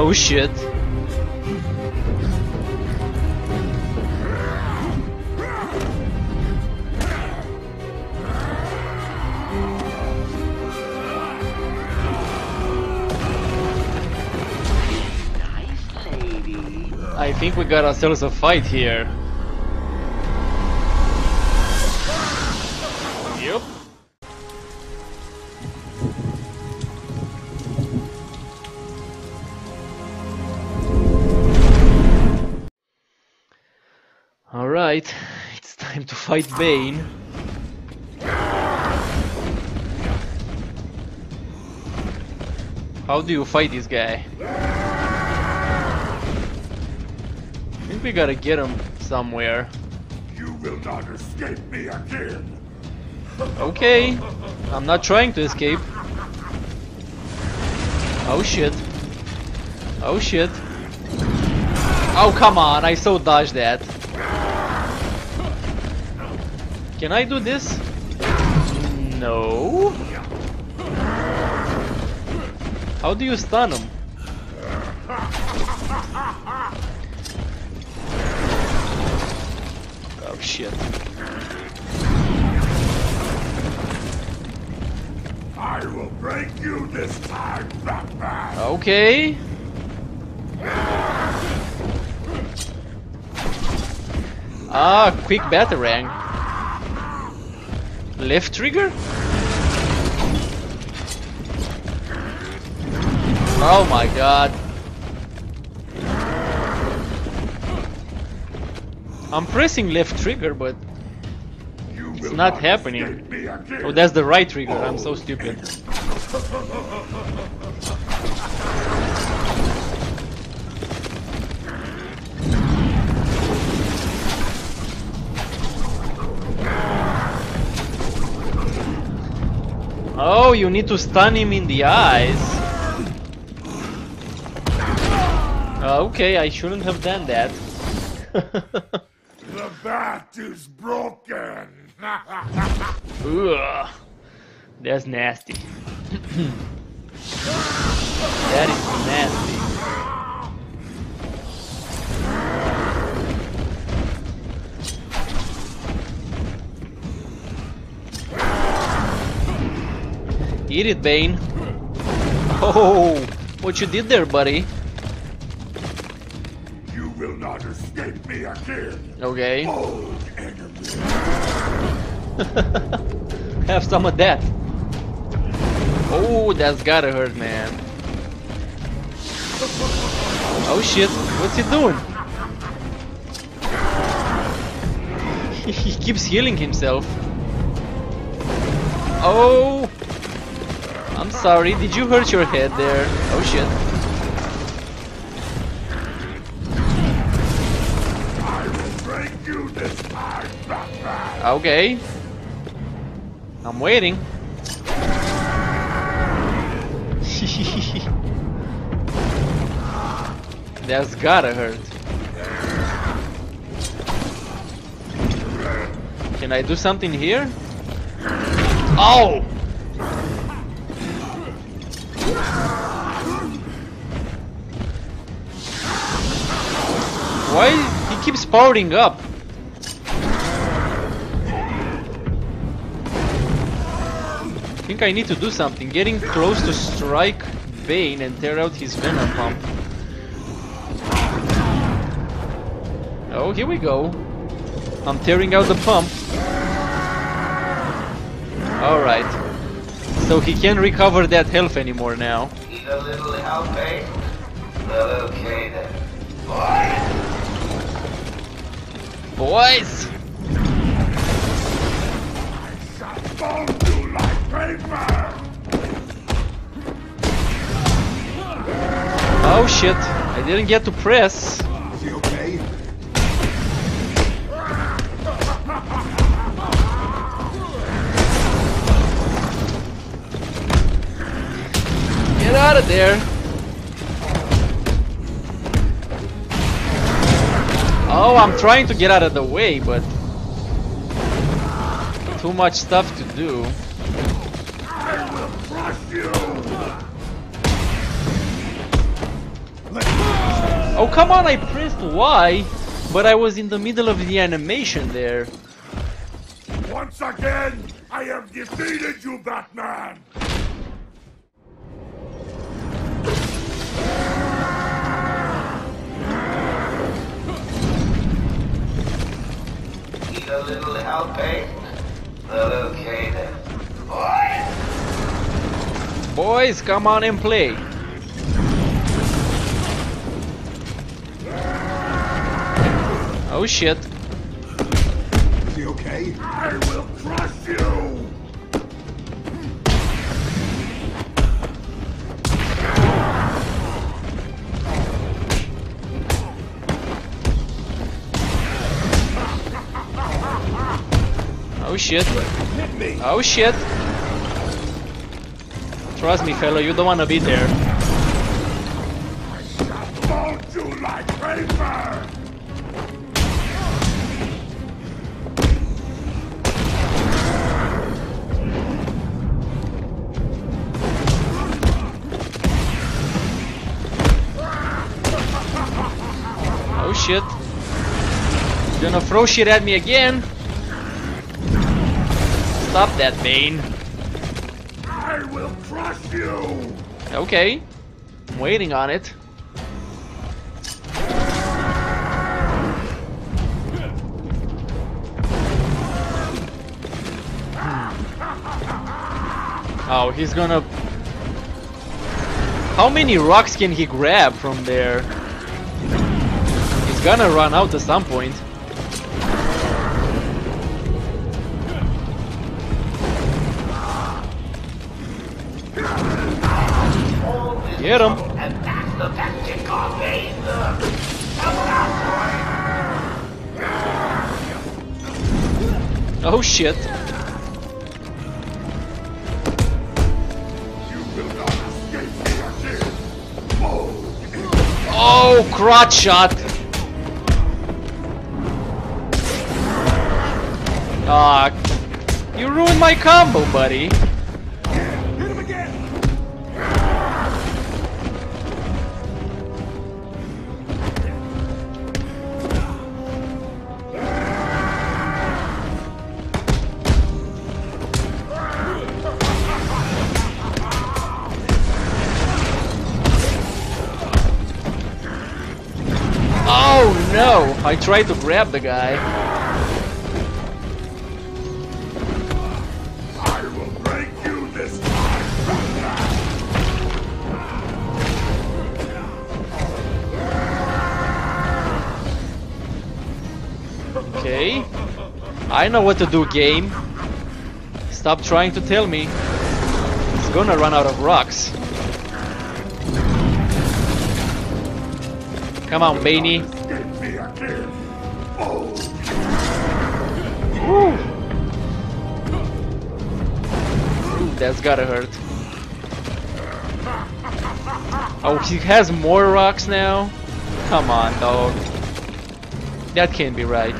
Oh shit. I think we got ourselves a fight here. Fight Bane. How do you fight this guy? I think we gotta get him somewhere. You will not escape me again. Okay, I'm not trying to escape. Oh shit. Oh shit. Oh come on, I so dodged that. Can I do this? No. How do you stun him? Oh shit. I will break you this time, Batman. Okay. Ah, quick batarang. Left trigger? Oh my god. I'm pressing left trigger, but it's not happening. Oh, that's the right trigger. I'm so stupid. Oh, you need to stun him in the eyes. Uh, okay, I shouldn't have done that. The bat is broken. Ugh. That's nasty. that is nasty. Eat it, Bane. Oh, what you did there, buddy? you will not escape me again. Okay. Have some of that. Oh, that's gotta hurt, man. Oh shit, what's he doing? he keeps healing himself. Oh! I'm sorry, did you hurt your head there? Oh shit. Okay. I'm waiting. That's gotta hurt. Can I do something here? Oh! Why he keeps powering up? I think I need to do something. Getting close to strike Bane and tear out his venom pump. Oh, here we go. I'm tearing out the pump. Alright. So he can't recover that health anymore now. Need a little help, eh? Well, okay then. Boys! Oh shit, I didn't get to press. Get out of there. Oh, I'm trying to get out of the way, but too much stuff to do. Oh, come on, I pressed Y, but I was in the middle of the animation there. Once again, I have defeated you, Batman! Need a little help, eh? Well, okay then. Boy! Boys, come on and play. Oh shit. Is he okay? I will crush you! Shit. Oh shit. Trust me, fellow, you don't wanna be there. Oh shit. you like paper! Shit. Gonna throw shit at me again. Stop that, Bane. I will crush you! Okay. I'm waiting on it. Hmm. Oh, he's gonna... How many rocks can he grab from there? He's gonna run out at some point. Oh shit. Oh! Oh, crotch shot! Ah, you ruined my combo, buddy. I tried to grab the guy. I will break you this time! Okay. I know what to do, game. Stop trying to tell me. It's gonna run out of rocks. Come on, Baney. That's gotta hurt. Oh, he has more rocks now? Come on, dog. That can't be right.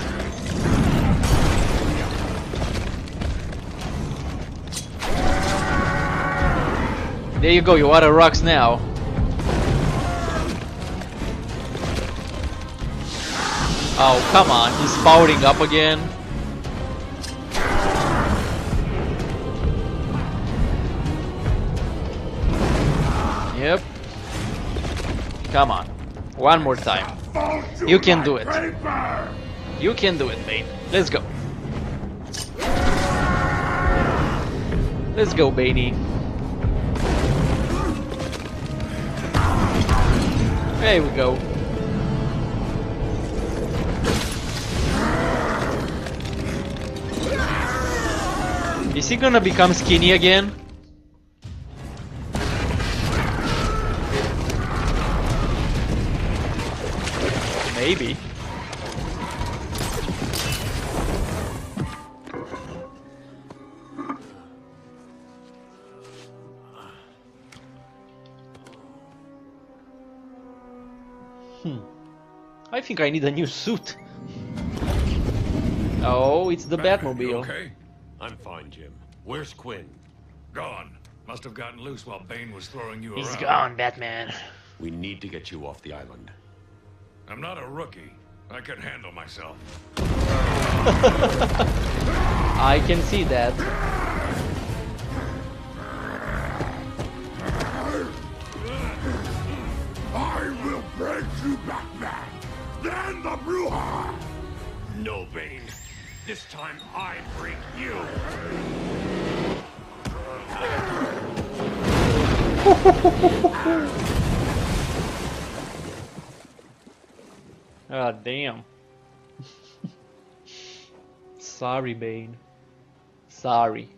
There you go, you out of rocks now. Oh, come on, he's spouting up again. Come on. One more time. You can do it. You can do it, Bane. Let's go. Let's go, Baney. There we go. Is he gonna become skinny again? Maybe. Hmm. I think I need a new suit. Oh, it's the Batman, you Batmobile. okay? I'm fine, Jim. Where's Quinn? Gone. Must have gotten loose while Bane was throwing you He's around. gone, Batman. We need to get you off the island. I'm not a rookie. I can handle myself. I can see that. I will break you, Batman. Then the Bruja. No, Bane. This time I break you. Ah, damn. Sorry, Bane. Sorry.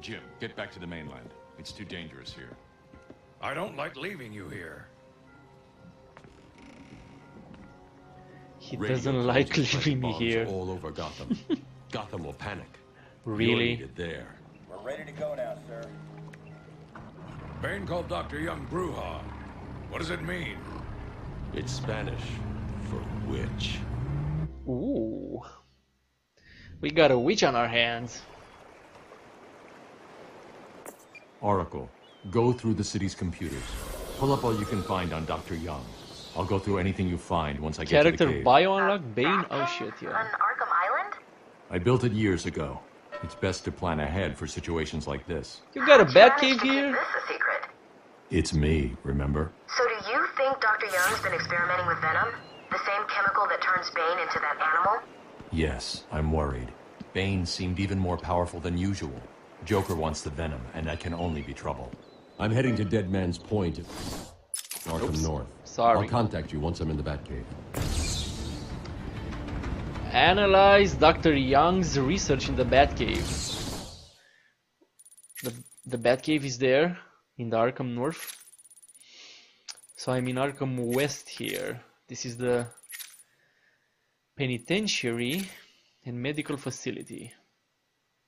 Jim, get back to the mainland. It's too dangerous here. I don't like leaving you here. He Radio doesn't like leaving me bombs here. All over Gotham. Gotham will panic. Really? needed there. We're ready to go now, sir. Bane called Dr. Young Bruja. What does it mean? It's Spanish for witch. Ooh. We got a witch on our hands. Oracle, go through the city's computers. Pull up all you can find on Dr. Young. I'll go through anything you find once I get to Character the cave. bio unlock Bane. Oh shit, yeah. On. Arkham Island? I built it years ago. It's best to plan ahead for situations like this. You got a How'd bat manage cave to keep here? This a secret? It's me, remember? So do you think Dr. Young's been experimenting with Venom? The same chemical that turns Bane into that animal? Yes, I'm worried. Bane seemed even more powerful than usual. Joker wants the venom, and that can only be trouble. I'm heading to Dead Man's Point, Arkham Oops. North. Sorry. I'll contact you once I'm in the Batcave. Analyze Dr. Young's research in the Batcave. The, the Batcave is there in the Arkham North. So I'm in Arkham West here. This is the penitentiary and medical facility.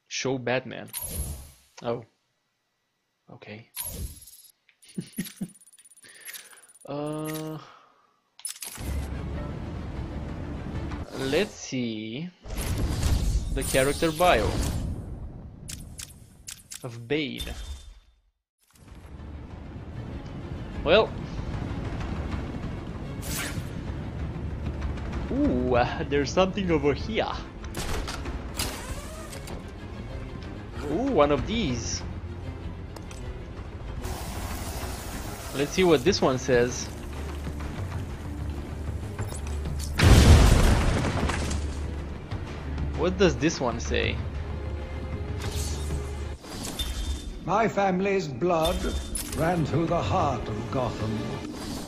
Show Batman. Oh. Okay. uh let's see the character bio of Bane. Well, ooh, uh, there's something over here. Ooh, one of these. Let's see what this one says. What does this one say? My family's blood ran through the heart of Gotham.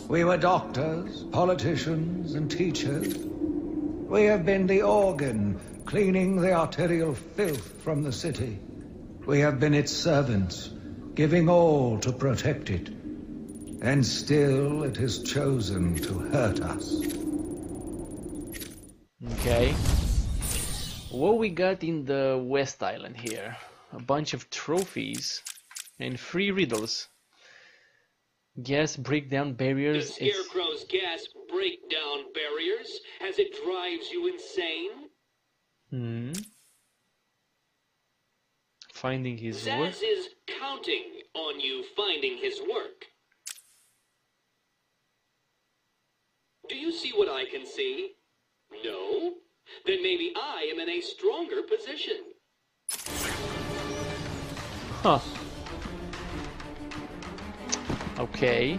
We were doctors, politicians, and teachers. We have been the organ cleaning the arterial filth from the city. We have been its servants, giving all to protect it. And still it has chosen to hurt us. Okay. What we got in the West Island here? A bunch of trophies and free riddles. Gas breakdown The barriers. It's- Scarecrow's gas breakdown barriers as it drives you insane. Hmm. Finding his work. Zsasz is counting on you finding his work. Do you see what I can see? No? Then maybe I am in a stronger position. Huh. Okay.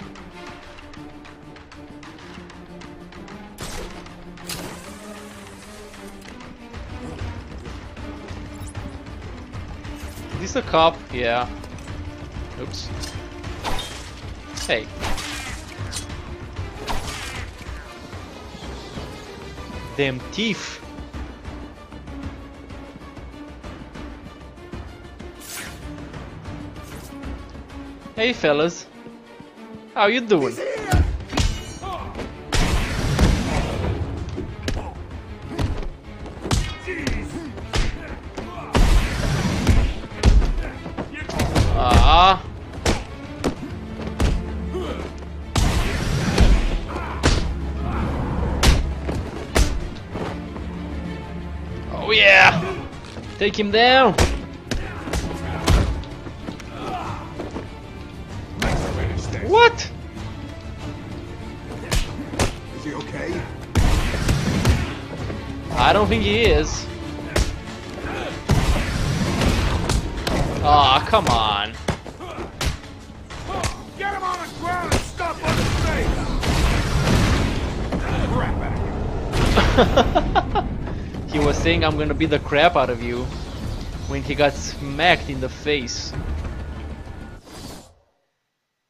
Is this a cop? Yeah. Oops. Hey. Damn thief. Hey fellas. How you doing? Ah. Oh yeah. Take him down. Think he is. Aw, oh, come on. Get him on the ground and stop on his face! He was saying I'm gonna beat the crap out of you when he got smacked in the face.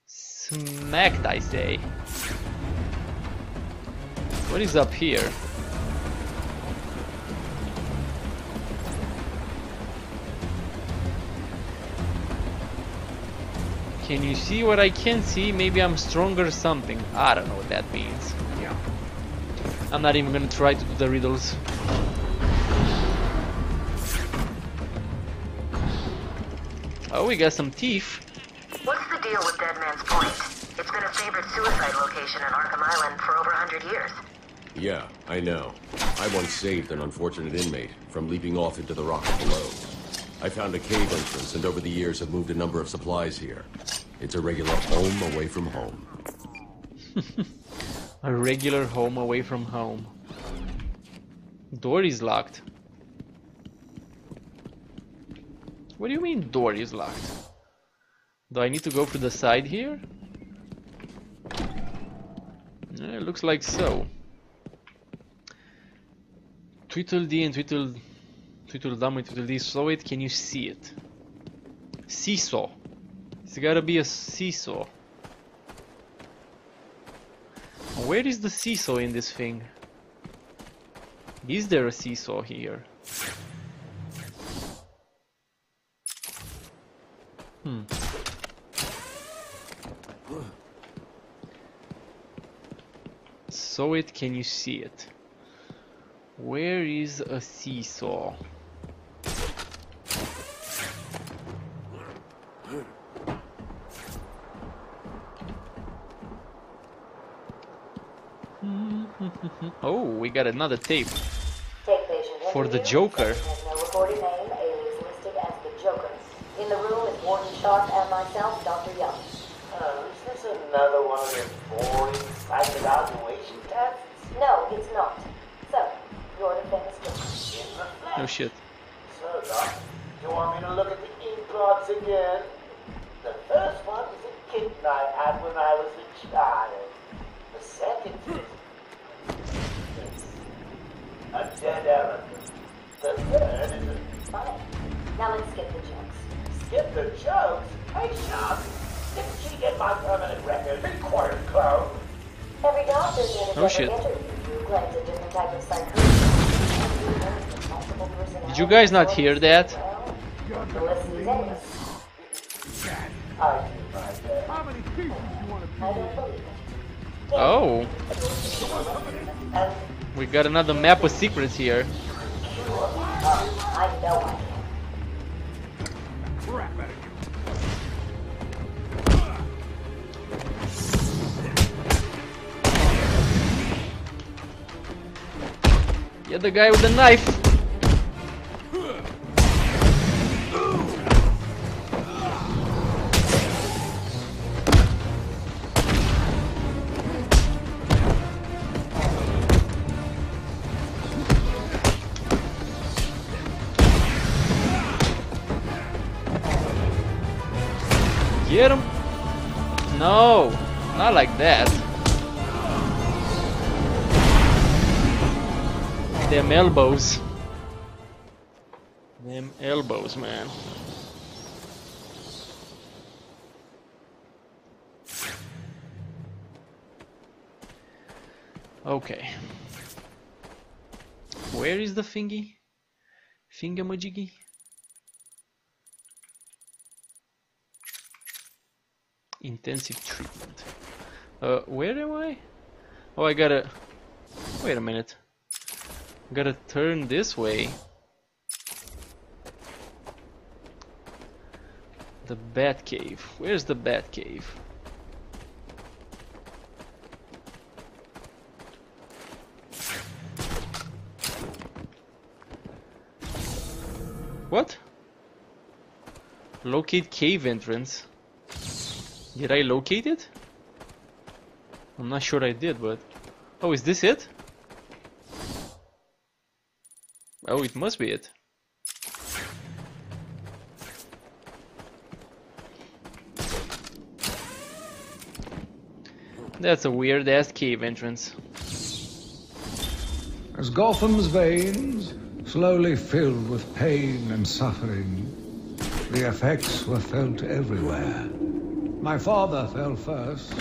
Smacked, I say. What is up here? Can you see what I can see? Maybe I'm stronger something. I don't know what that means. Yeah. I'm not even gonna try to do the riddles. Oh, we got some teeth. What's the deal with Dead Man's Point? It's been a favorite suicide location in Arkham Island for over 100 years. Yeah, I know. I once saved an unfortunate inmate from leaping off into the rock below. I found a cave entrance and over the years have moved a number of supplies here. It's a regular home away from home. a regular home away from home. Door is locked. What do you mean door is locked? Do I need to go through the side here? Yeah, it looks like so. Tweedledee and Tweedle... Tweedledum and Tweedledee saw it, can you see it? Seesaw. It's gotta be a seesaw. Where is the seesaw in this thing? Is there a seesaw here? Hmm. So it, can you see it? Where is a seesaw? Got another tape for the Joker. In the room is Warden Sharp and myself, Dr. Young. Oh, is this another one of your boring psych evaluation tests? No, it's not. So, you're the famous Joker. In the flesh. No shit. So, Doc, you want me to look at the ink blots again? The first one is a kitten I had when I was a child. The second is a dead elephant. The third is a... Fine. Now let's skip the jokes. Skip the jokes? Hey, Sean, didn't she get my permanent record? Be quiet, clown. Every doctor in Oh, shit. interview a different type of psychosis. Did you guys not hear that? The list is endless. I do my best. How many pieces you want to I don't believe it. Oh, we got another map of secrets here. Crap out of you? Get the guy with the knife. Like that. Them elbows. Them elbows, man. Okay. Where is the thingy? Fingamajiggy? Intensive treatment. Uh, where am I? Oh, I gotta... Wait a minute. Gotta turn this way. The Bat Cave. Where's the Bat Cave? What? Locate cave entrance. Did I locate it? I'm not sure I did, but Oh, is this it? Oh, it must be it. That's a weird ass cave entrance. As Gotham's veins slowly filled with pain and suffering, the effects were felt everywhere. My father fell first,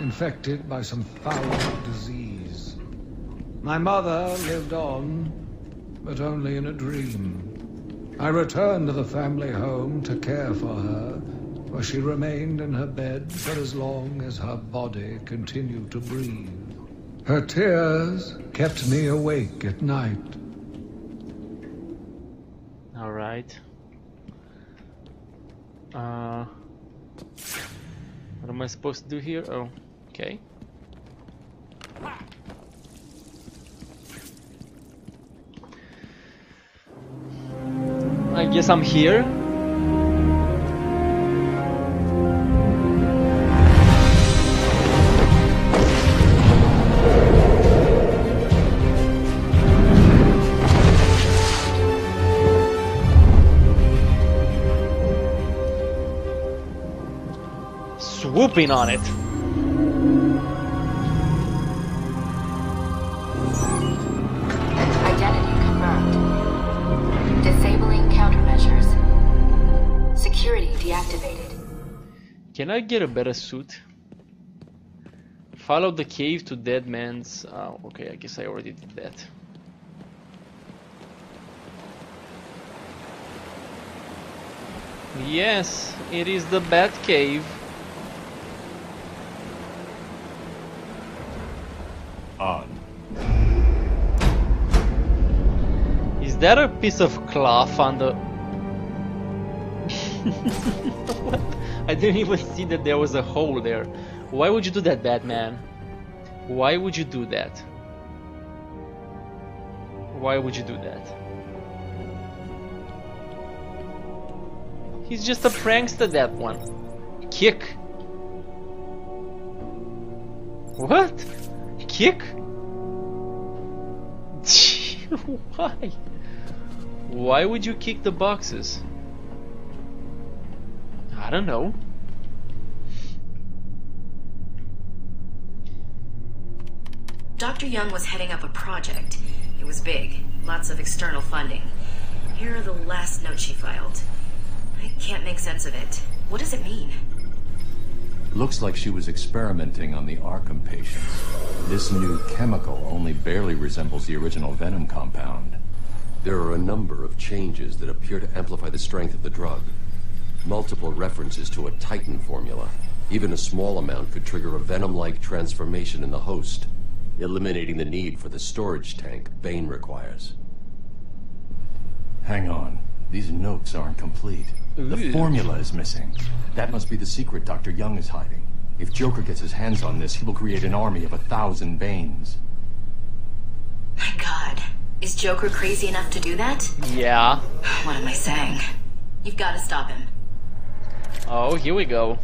infected by some foul disease. My mother lived on, but only in a dream. I returned to the family home to care for her, where she remained in her bed for as long as her body continued to breathe. Her tears kept me awake at night. All right. Uh, what am I supposed to do here? Oh, okay. I guess I'm here. Swooping on it. Can I get a better suit? Follow the cave to Dead Man's. Oh, okay, I guess I already did that. Yes, it is the Bat Cave. On. Is that a piece of cloth on the... I didn't even see that there was a hole there. Why would you do that, Batman? Why would you do that? Why would you do that? He's just a prankster, that one. Kick. What? Kick? Why? Why would you kick the boxes? I don't know. Dr. Young was heading up a project. It was big, lots of external funding. Here are the last notes she filed. I can't make sense of it. What does it mean? Looks like she was experimenting on the Arkham patients. This new chemical only barely resembles the original Venom compound. There are a number of changes that appear to amplify the strength of the drug. Multiple references to a Titan formula. Even a small amount could trigger a Venom-like transformation in the host, eliminating the need for the storage tank Bane requires. Hang on. These notes aren't complete. The formula is missing. That must be the secret Dr. Young is hiding. If Joker gets his hands on this, he will create an army of a thousand Banes. My god. Is Joker crazy enough to do that? Yeah. What am I saying? You've got to stop him. Oh, here we go.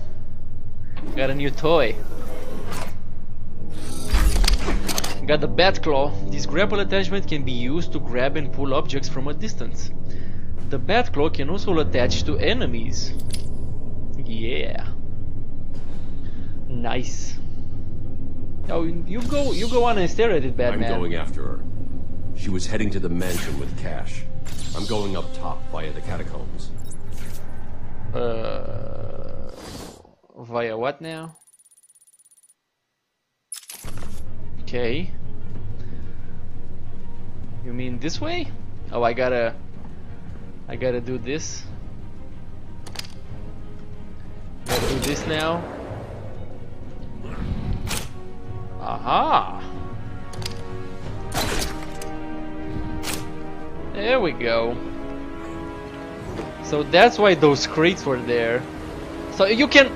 Got a new toy. Got the Bat Claw. This grapple attachment can be used to grab and pull objects from a distance. The Bat Claw can also attach to enemies. Yeah. Nice. Oh, you go, you go on and stare at it, Batman. I'm going after her. She was heading to the mansion with cash. I'm going up top via the catacombs. Uh, via what now? Okay. You mean this way? Oh, I gotta... I gotta do this. Gotta do this now. Aha! There we go. So that's why those crates were there. So you can...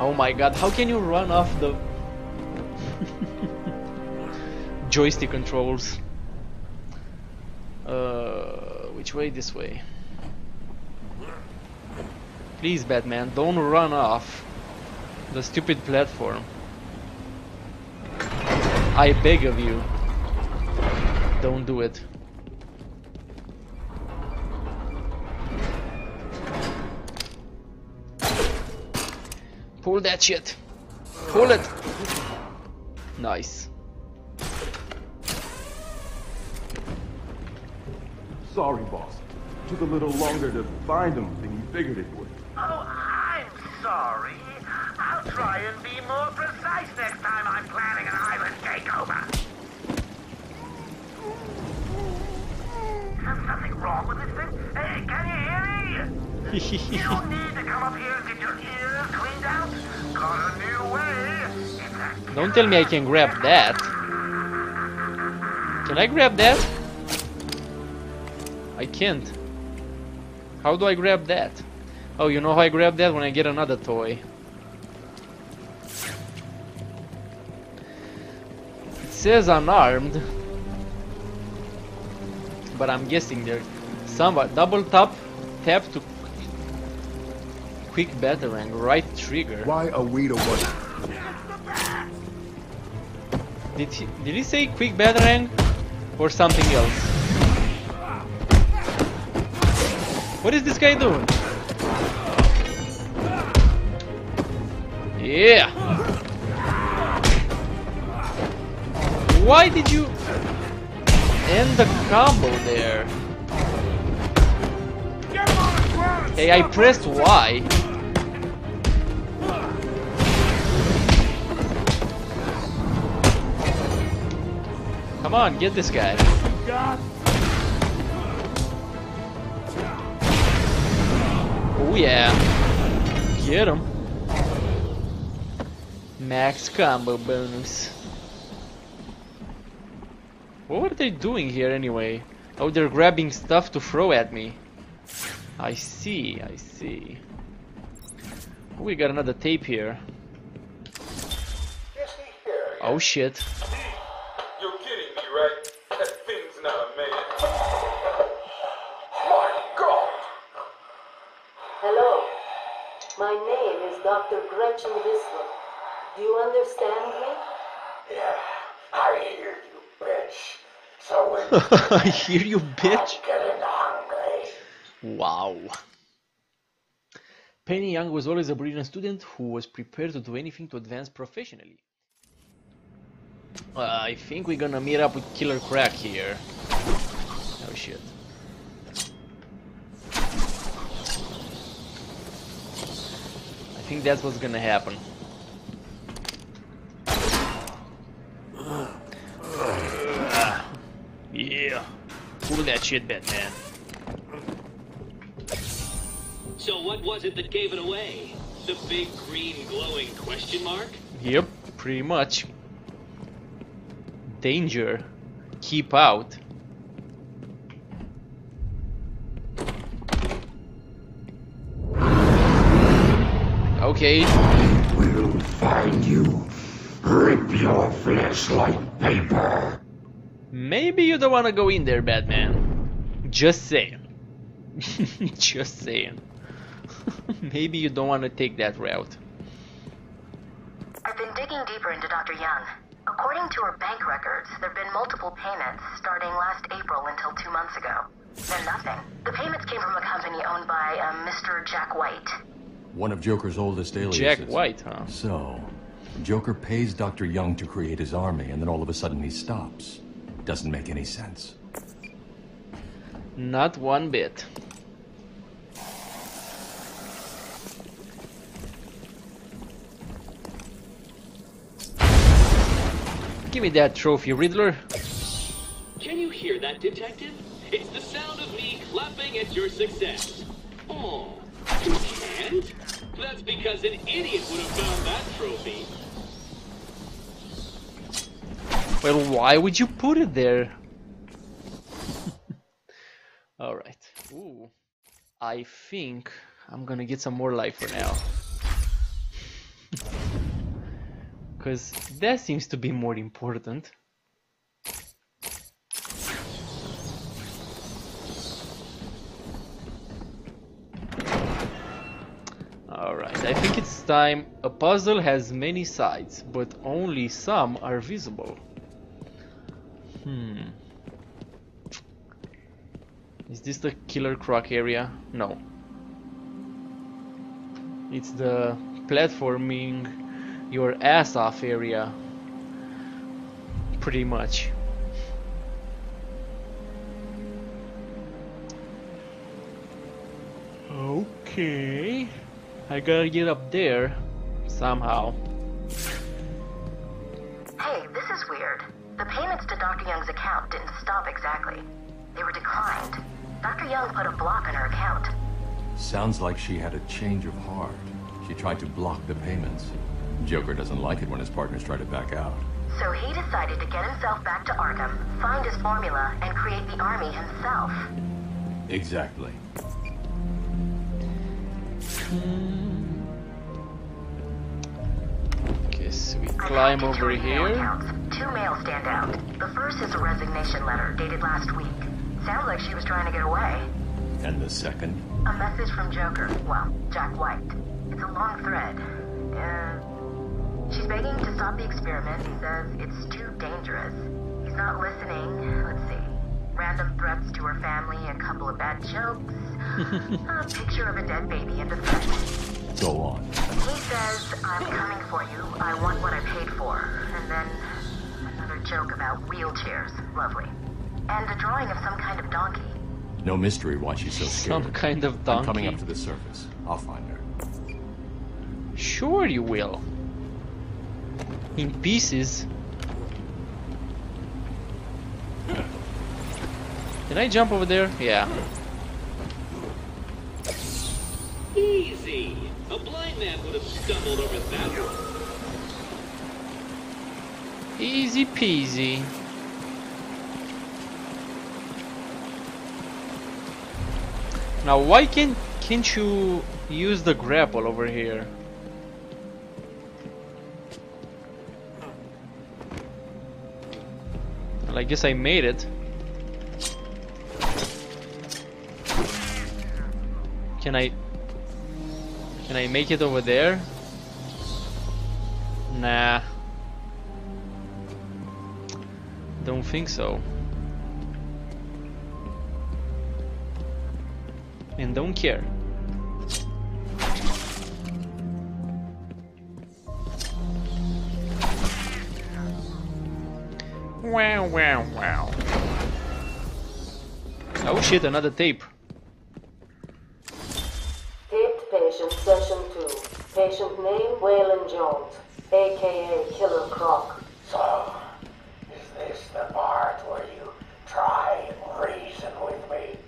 Oh my god, how can you run off the... joystick controls? Uh, which way? This way. Please, Batman, don't run off the stupid platform. I beg of you. Don't do it. Pull that shit. Pull it. Nice. Sorry, boss. Took a little longer to find them than you figured it would. Oh, I'm sorry. I'll try and be more precise next time I'm planning an island takeover. Is something wrong with this thing? Hey, can you hear me? you don't need to come up here and get your ears Don't tell me I can grab that. Can I grab that? I can't. How do I grab that? Oh, you know how I grab that? When I get another toy. It says unarmed. But I'm guessing there. Somewhat. Double tap, tap to quick batarang, right trigger. Why are we the one? Did he, did he say quick batarang or something else? What is this guy doing? Yeah. Why did you end the combo there? Hey, I pressed Y. Come on, get this guy. Oh yeah. Get him. Max combo bonus. What are they doing here anyway? Oh, they're grabbing stuff to throw at me. I see, I see. We got another tape here. Oh shit. My name is Dr. Gretchen Whistler. Do you understand me? Yeah, I hear you, bitch. So when I hear you, bitch. getting hungry. Wow. Penny Young was always a brilliant student who was prepared to do anything to advance professionally. Uh, I think we're gonna meet up with Killer Croc here. Oh shit. I think that's what's gonna happen. Yeah. Pull that shit, Batman. So what was it that gave it away? The big green glowing question mark? Yep, pretty much. Danger. Keep out. Okay. We'll find you. Rip your flesh like paper. Maybe you don't want to go in there, Batman. Just saying. Just saying. Maybe you don't want to take that route. I've been digging deeper into Dr. Young. According to her bank records, there have been multiple payments starting last April until two months ago. Then nothing. The payments came from a company owned by uh, Mr. Jack White. One of Joker's oldest aliases. Jack White, huh? So, Joker pays Dr. Young to create his army, and then all of a sudden he stops. Doesn't make any sense. Not one bit. Give me that trophy, Riddler. Can you hear that, detective? It's the sound of me clapping at your success. Oh, you can't? That's because an idiot would have found that trophy. Well, why would you put it there? Alright. Ooh. I think I'm gonna get some more life for now. Because that seems to be more important. Alright, I think it's time. A puzzle has many sides, but only some are visible. Hmm. Is this the Killer Croc area? No. It's the platforming your ass off area. Pretty much. Okay. I gotta get up there somehow. Hey, this is weird. The payments to Dr. Young's account didn't stop exactly. They were declined. Dr. Young put a block on her account. Sounds like she had a change of heart. She tried to block the payments. Joker doesn't like it when his partners try to back out. So he decided to get himself back to Arkham, find his formula, and create the army himself. Exactly. Climb over here. Two mail stand out. The first is a resignation letter dated last week. Sounds like she was trying to get away. And the second? A message from Joker. Well, Jack White. It's a long thread. Uh, she's begging to stop the experiment. He says it's too dangerous. He's not listening. Let's see. Random threats to her family, a couple of bad jokes, a picture of a dead baby, and a threat. Go on. He says, I'm coming for you. I want what I paid for. And then another joke about wheelchairs. Lovely. And a drawing of some kind of donkey. No mystery why she's so scared. Some kind of donkey. I'm coming up to the surface. I'll find her. Sure you will. In pieces. Can I jump over there? Yeah. Easy. A blind man would have stumbled over that one. Easy peasy. Now why can't can't you use the grapple over here? Well, I guess I made it. Can I Can I make it over there? Nah. Don't think so. And don't care. Wow, wow, wow. Oh shit, another tape. Taped session 2. Patient name Waylon Jones, aka Killer Croc. So, is this the part where you try and reason with me?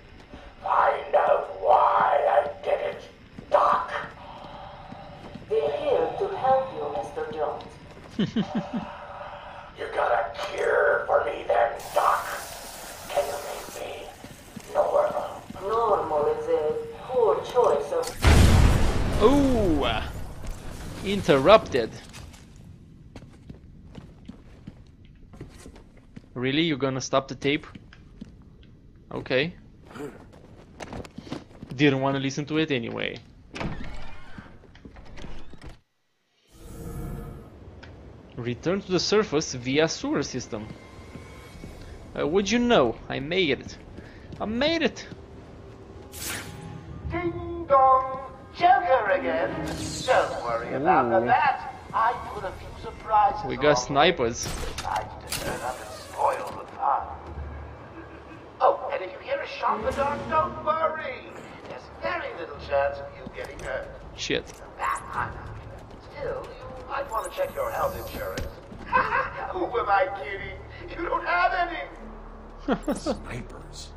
Find out why I did it, Doc. We're here to help you, Mr. Jones. You got a cure for me then, Doc. Can you make me normal? Normal is a poor choice of Ooh! Interrupted. Really? You're gonna stop the tape? Okay. Didn't want to listen to it anyway. Return to the surface via sewer system. Uh, would you know? I made it. I made it! Ding dong, Joker again. Don't worry about Ooh. that. I put a few surprises. We got snipers. way. Decided to turn up and spoil the fun. Oh, and if you hear a shot in the dark, don't worry. There's very little chance of you getting hurt. Shit. That I'm. Still, you might want to check your health insurance. Who am I kidding? You don't have any. Snipers.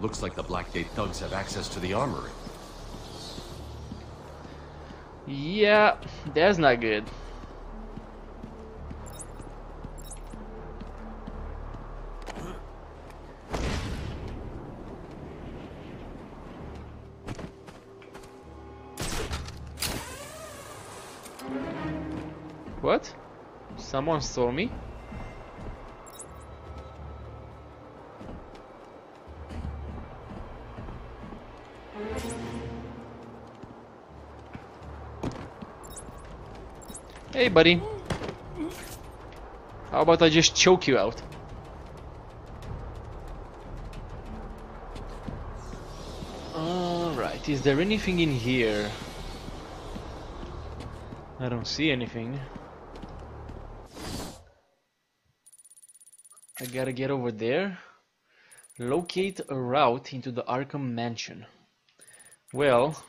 Looks like the Blackgate thugs have access to the armory. Yeah, that's not good. What? Someone saw me? buddy? How about I just choke you out? Alright, is there anything in here? I don't see anything. I gotta get over there. Locate a route into the Arkham Mansion. Well,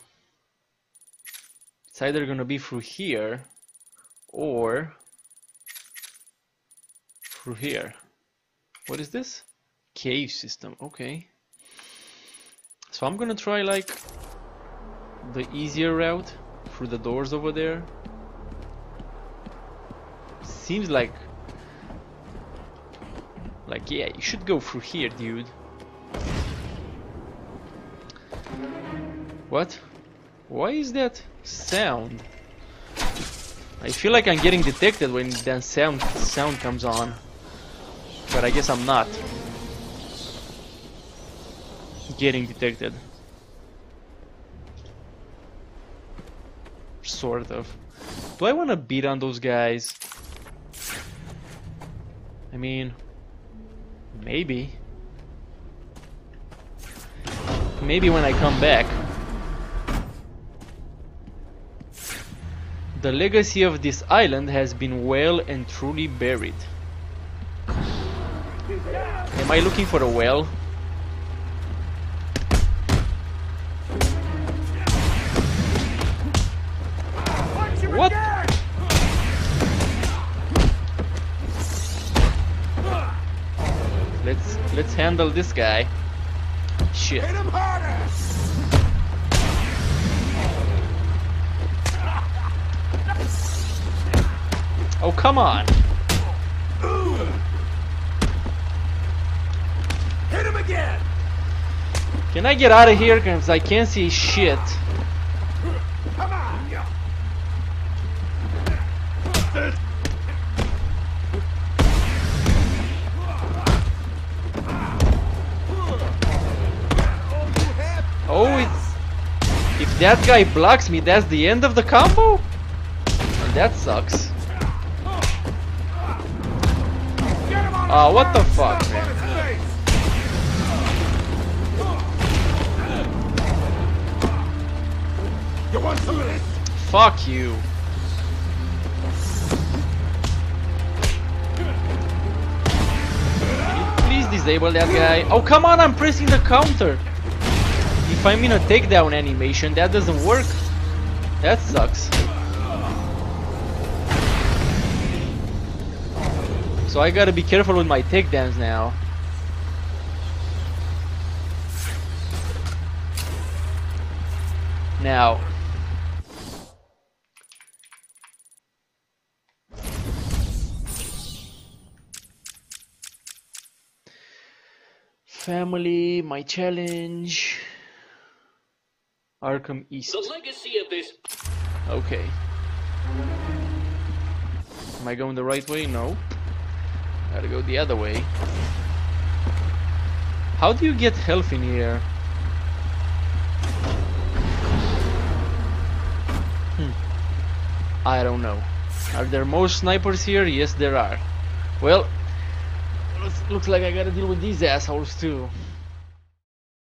it's either gonna be through here or through here. What is this? Cave system, okay. So I'm gonna try like the easier route through the doors over there. Seems like like yeah, you should go through here, dude. What? Why is that sound? I feel like I'm getting detected when that sound sound comes on. But I guess I'm not getting detected. Sort of. Do I want to beat on those guys? I mean, maybe. Maybe when I come back. The legacy of this island has been well and truly buried. Am I looking for a well? What? Let's let's handle this guy. Shit. Oh come on. Hit him again! Can I get out of here? Cause I can't see shit. Come on! Oh, it's... If that guy blocks me, that's the end of the combo? That sucks. Oh, what the fuck, man? You want some of this? Fuck you. Please disable that guy. Oh, come on, I'm pressing the counter. If I'm in a takedown animation, that doesn't work. That sucks. So I gotta be careful with my takedowns now. Now, family, my challenge, Arkham East. The legacy of this Okay. Am I going the right way? No. Gotta go the other way. How do you get health in here? Hmm. I don't know. Are there more snipers here? Yes, there are. Well, looks- looks like I gotta deal with these assholes too.